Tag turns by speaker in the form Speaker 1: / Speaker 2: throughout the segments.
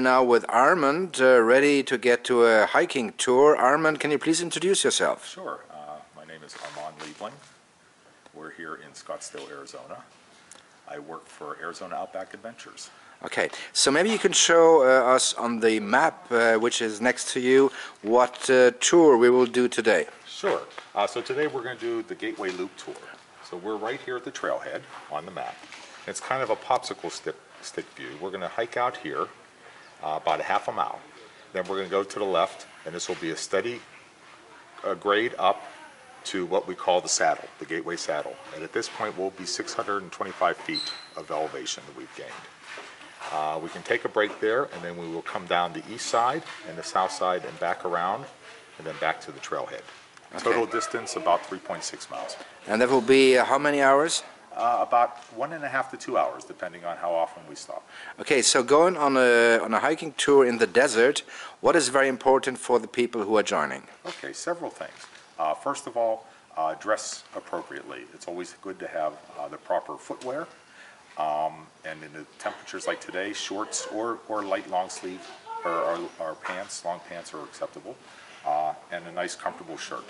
Speaker 1: here now with Armond, uh, ready to get to a hiking tour. Armond, can you please introduce yourself?
Speaker 2: Sure. Uh, My name is Armond Leibling. We're here in Scottsdale, Arizona. I work for Arizona Outback Adventures.
Speaker 1: Okay, so maybe you can show uh, us on the map, uh, which is next to you, what uh, tour we will do today.
Speaker 2: Sure. Uh, So today we're going to do the Gateway Loop Tour. So we're right here at the trailhead on the map. It's kind of a popsicle stick, stick view. We're going to hike out here uh, about a half a mile. Then we're going to go to the left, and this will be a steady uh, grade up to what we call the saddle, the Gateway Saddle. And at this point, we'll be 625 feet of elevation that we've gained. Uh, we can take a break there, and then we will come down the east side and the south side and back around, and then back to the trailhead. Total distance about 3.6 miles.
Speaker 1: And that will be uh, how many hours?
Speaker 2: Uh, about one and a half to two hours, depending on how often we stop.
Speaker 1: Okay, so going on a, on a hiking tour in the desert, what is very important for the people who are joining?
Speaker 2: Okay, several things. Uh, first of all, uh, dress appropriately. It's always good to have uh, the proper footwear. Um, and in the temperatures like today, shorts or, or light long sleeve or, or, or pants, long pants are acceptable, uh, and a nice comfortable shirt.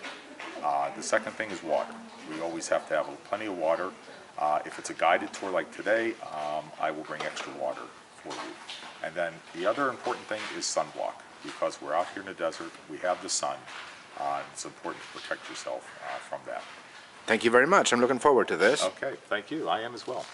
Speaker 2: Uh, the second thing is water. We always have to have plenty of water. Uh, if it's a guided tour like today, um, I will bring extra water for you. And then the other important thing is sunblock because we're out here in the desert, we have the sun. Uh, it's important to protect yourself uh, from that.
Speaker 1: Thank you very much. I'm looking forward to this.
Speaker 2: Okay, thank you. I am as well.